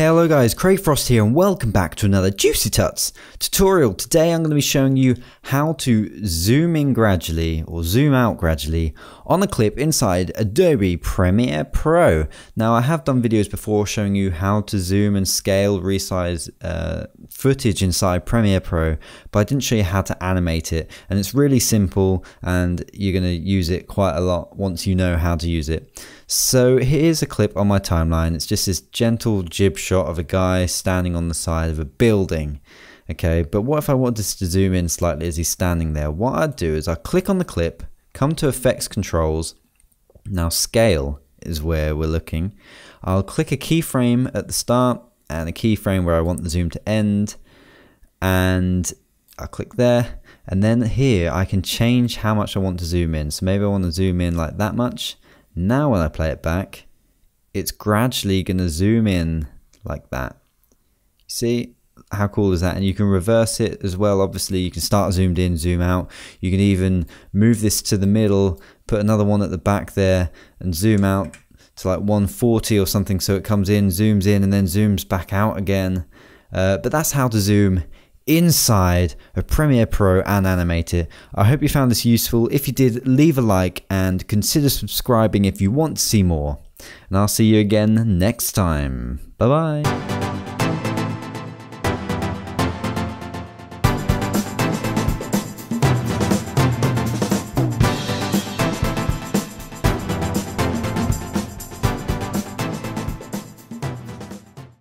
Hello guys, Craig Frost here and welcome back to another Juicy Tuts tutorial. Today I'm going to be showing you how to zoom in gradually or zoom out gradually on a clip inside Adobe Premiere Pro. Now I have done videos before showing you how to zoom and scale resize uh, footage inside Premiere Pro, but I didn't show you how to animate it and it's really simple and you're going to use it quite a lot once you know how to use it. So here's a clip on my timeline. It's just this gentle jib shot of a guy standing on the side of a building. Okay, but what if I wanted to zoom in slightly as he's standing there? What I'd do is I click on the clip, come to effects controls. Now scale is where we're looking. I'll click a keyframe at the start and a keyframe where I want the zoom to end. And I'll click there. And then here I can change how much I want to zoom in. So maybe I want to zoom in like that much now when I play it back, it's gradually going to zoom in like that. See how cool is that? And you can reverse it as well. Obviously, you can start zoomed in, zoom out. You can even move this to the middle, put another one at the back there, and zoom out to like 140 or something so it comes in, zooms in, and then zooms back out again. Uh, but that's how to zoom inside of Premiere Pro and Animator. I hope you found this useful. If you did, leave a like and consider subscribing if you want to see more. And I'll see you again next time. Bye bye.